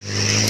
you